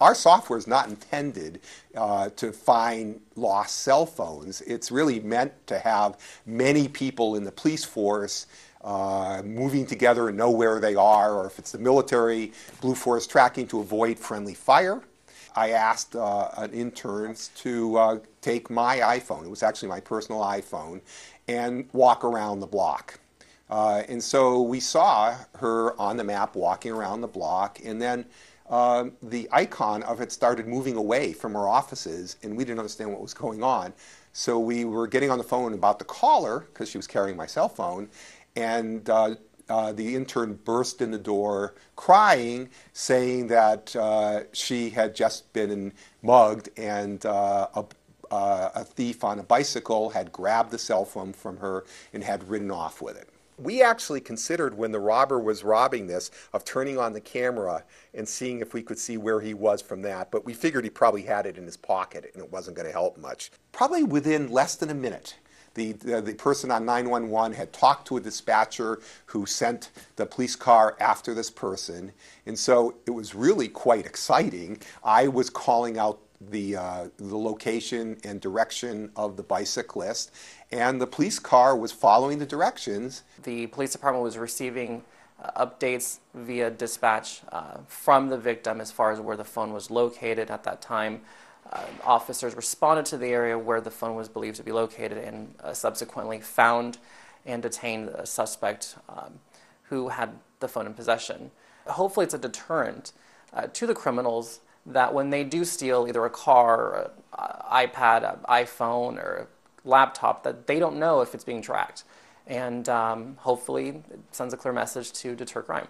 Our software is not intended uh, to find lost cell phones. It's really meant to have many people in the police force uh, moving together and know where they are, or if it's the military, Blue Force tracking to avoid friendly fire. I asked uh, an intern to uh, take my iPhone, it was actually my personal iPhone, and walk around the block. Uh, and so we saw her on the map walking around the block, and then uh, the icon of it started moving away from our offices, and we didn't understand what was going on. So we were getting on the phone about the caller, because she was carrying my cell phone, and uh, uh, the intern burst in the door crying, saying that uh, she had just been mugged and uh, a, uh, a thief on a bicycle had grabbed the cell phone from her and had ridden off with it. We actually considered when the robber was robbing this of turning on the camera and seeing if we could see where he was from that, but we figured he probably had it in his pocket and it wasn't going to help much. Probably within less than a minute, the, the, the, person on 911 had talked to a dispatcher who sent the police car after this person. And so it was really quite exciting. I was calling out the, uh, the location and direction of the bicyclist, and the police car was following the directions. The police department was receiving uh, updates via dispatch uh, from the victim as far as where the phone was located at that time. Uh, officers responded to the area where the phone was believed to be located and uh, subsequently found and detained a suspect um, who had the phone in possession. Hopefully, it's a deterrent uh, to the criminals that when they do steal either a car, an iPad, an iPhone, or a laptop, that they don't know if it's being tracked. And um, hopefully, it sends a clear message to deter crime.